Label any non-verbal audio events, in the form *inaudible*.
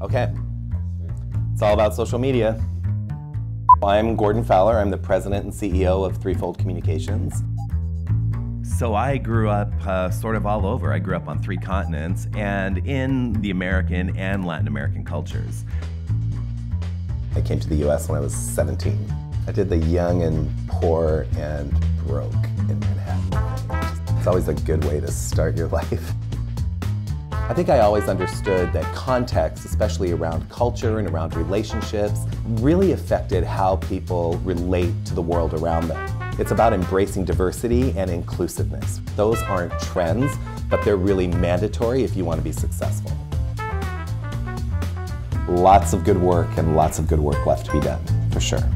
Okay. It's all about social media. I'm Gordon Fowler. I'm the president and CEO of 3fold Communications. So I grew up uh, sort of all over. I grew up on three continents and in the American and Latin American cultures. I came to the US when I was 17. I did the young and poor and broke in Manhattan. It's always a good way to start your *laughs* life. I think I always understood that context, especially around culture and around relationships, really affected how people relate to the world around them. It's about embracing diversity and inclusiveness. Those aren't trends, but they're really mandatory if you want to be successful. Lots of good work and lots of good work left to be done, for sure.